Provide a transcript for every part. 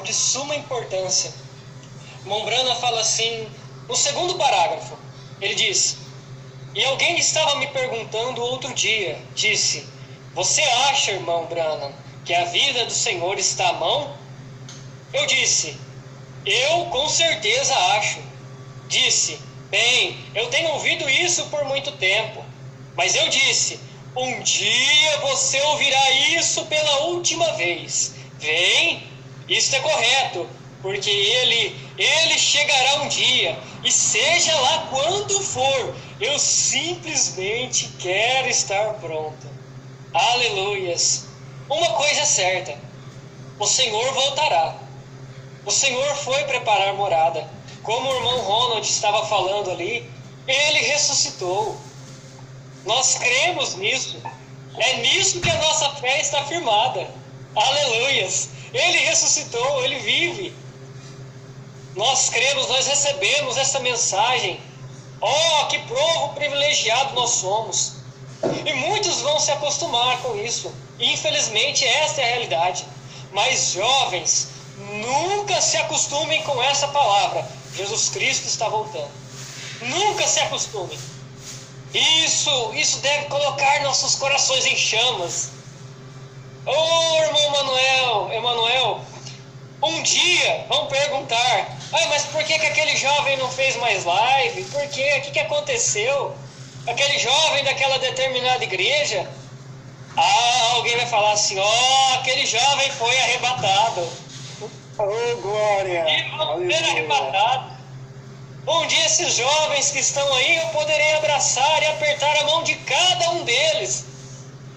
algo de suma importância. Mombrana fala assim, no segundo parágrafo, ele diz: E alguém estava me perguntando outro dia, disse: Você acha, irmão Branham, que a vida do Senhor está à mão? Eu disse: Eu com certeza acho. Disse: Bem, eu tenho ouvido isso por muito tempo. Mas eu disse: Um dia você ouvirá isso pela última vez. Vem, isso é correto, porque ele, ele chegará um dia, e seja lá quando for, eu simplesmente quero estar pronto. Aleluias. Uma coisa é certa: o Senhor voltará. O Senhor foi preparar morada. Como o irmão Ronald estava falando ali, ele ressuscitou. Nós cremos nisso. É nisso que a nossa fé está firmada. Aleluias. Ele ressuscitou, ele vive. Nós cremos, nós recebemos essa mensagem. Oh, que provo privilegiado nós somos. E muitos vão se acostumar com isso. Infelizmente, esta é a realidade. Mas jovens, nunca se acostumem com essa palavra. Jesus Cristo está voltando. Nunca se acostumem. Isso, isso deve colocar nossos corações em chamas. Oh, irmão Manuel, vão perguntar: ah, mas por que, que aquele jovem não fez mais live? Por quê? O que, que aconteceu? Aquele jovem daquela determinada igreja? Ah, alguém vai falar assim: ó, oh, aquele jovem foi arrebatado. Oh, glória! E vão ser arrebatados. Um dia esses jovens que estão aí, eu poderei abraçar e apertar a mão de cada um deles.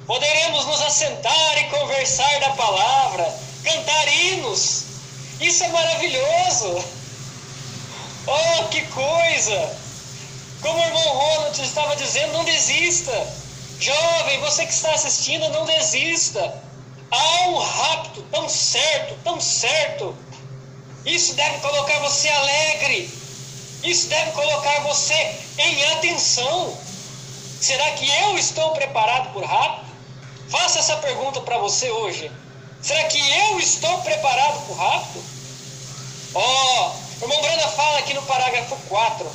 Poderemos nos assentar e conversar da palavra, cantar hinos. Isso é maravilhoso. Oh, que coisa! Como o irmão Ronald estava dizendo, não desista. Jovem, você que está assistindo, não desista. Há um rapto tão certo, tão certo. Isso deve colocar você alegre. Isso deve colocar você em atenção. Será que eu estou preparado por rapto? Faça essa pergunta para você hoje. Será que eu estou preparado para o rapto? Ó, oh, o irmão Branda fala aqui no parágrafo 4.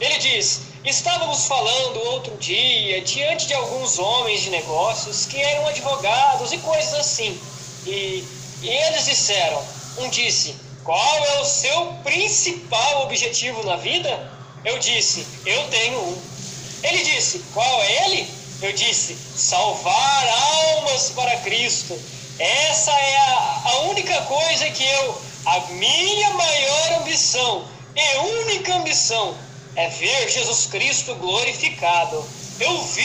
Ele diz: Estávamos falando outro dia diante de alguns homens de negócios que eram advogados e coisas assim. E, e eles disseram: Um disse, Qual é o seu principal objetivo na vida? Eu disse: Eu tenho um. Ele disse: Qual é ele? Eu disse: Salvar almas para Cristo. Essa é a, a única coisa que eu a minha maior ambição e única ambição é ver Jesus Cristo glorificado. Eu vi